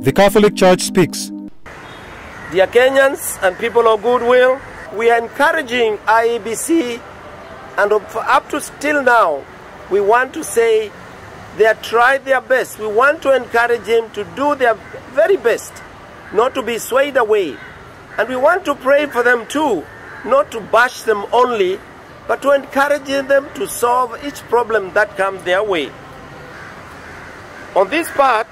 The Catholic Church speaks. Dear Kenyans and people of goodwill, we are encouraging IEBC and up to still now, we want to say they have tried their best. We want to encourage them to do their very best, not to be swayed away. And we want to pray for them too, not to bash them only, but to encourage them to solve each problem that comes their way. On this part,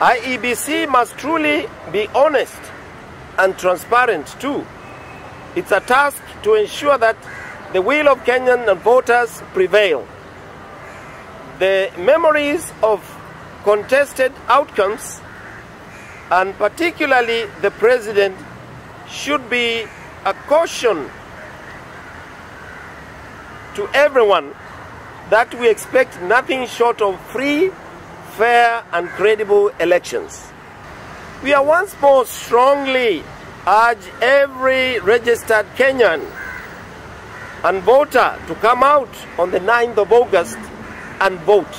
IEBC must truly be honest and transparent too. It's a task to ensure that the will of Kenyan voters prevail. The memories of contested outcomes, and particularly the president, should be a caution to everyone that we expect nothing short of free, fair, and credible elections. We are once more strongly urge every registered Kenyan and voter to come out on the 9th of August and vote.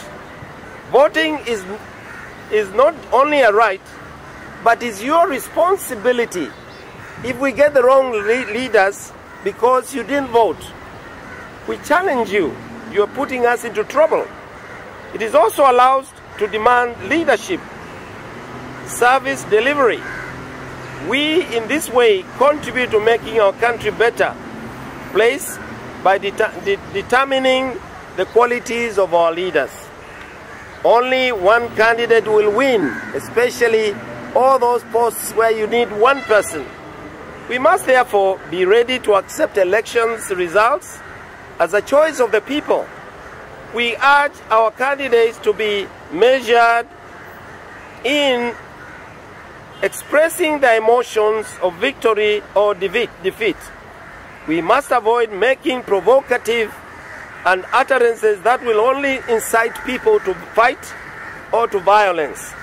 Voting is, is not only a right, but is your responsibility. If we get the wrong leaders because you didn't vote, we challenge you. You are putting us into trouble. It is also allowed to demand leadership, service delivery. We, in this way, contribute to making our country better place by de de determining the qualities of our leaders. Only one candidate will win, especially all those posts where you need one person. We must therefore be ready to accept elections results as a choice of the people. We urge our candidates to be measured in expressing the emotions of victory or defeat. We must avoid making provocative and utterances that will only incite people to fight or to violence.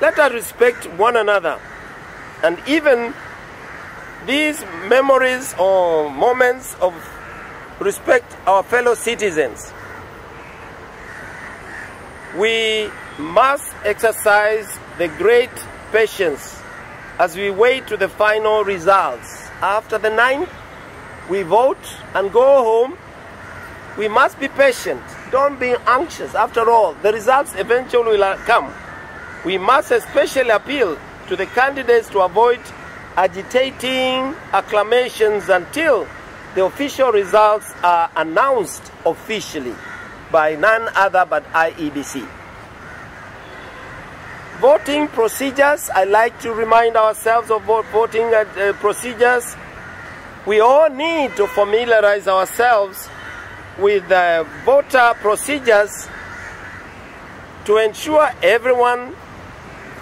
Let us respect one another and even these memories or moments of respect our fellow citizens. We must exercise the great patience as we wait to the final results. After the ninth, we vote and go home. We must be patient. Don't be anxious. After all, the results eventually will come. We must especially appeal to the candidates to avoid agitating acclamations until the official results are announced officially by none other but IEBC. Voting procedures, I like to remind ourselves of voting uh, procedures. We all need to familiarize ourselves with uh, voter procedures to ensure everyone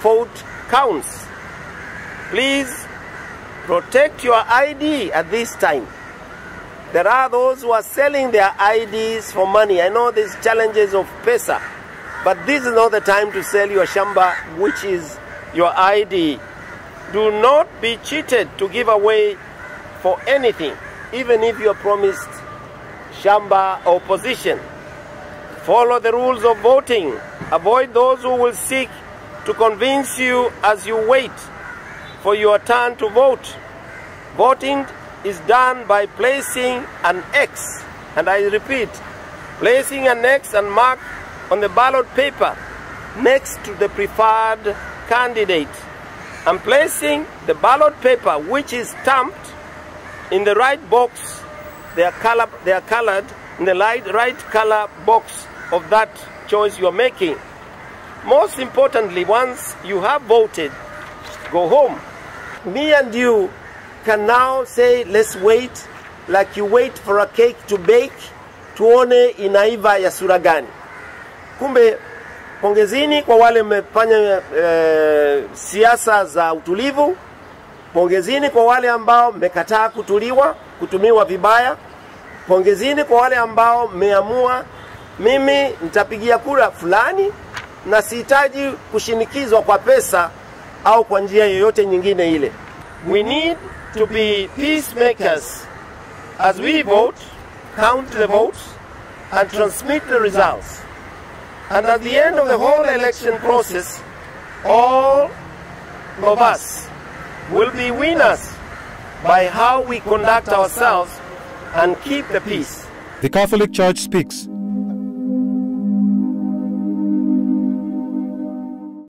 vote counts. Please protect your ID at this time. There are those who are selling their IDs for money. I know these challenges of PESA, but this is not the time to sell your shamba, which is your ID. Do not be cheated to give away for anything, even if you are promised shamba or position. Follow the rules of voting. Avoid those who will seek to convince you as you wait for your turn to vote. Voting is done by placing an X, and I repeat, placing an X and mark on the ballot paper next to the preferred candidate and placing the ballot paper which is stamped in the right box they are, color, they are colored in the right, right color box of that choice you are making. Most importantly once you have voted go home. Me and you can now say let's wait like you wait for a cake to bake tuone inaiva ya sura gani. Kumbe pongezini kwa wale mmefanya e, siasa za utulivu. Pongezini kwa wale ambao mmekataa kutuliwa kutumiwa vibaya. Pongezini kwa wale ambao mmeamua mimi nitapigia kura fulani na sihitaji kushinikizwa kwa pesa au kwa njia yoyote nyingine ile we need to be peacemakers as we vote count the votes and transmit the results and at the end of the whole election process all of us will be winners by how we conduct ourselves and keep the peace. The Catholic Church speaks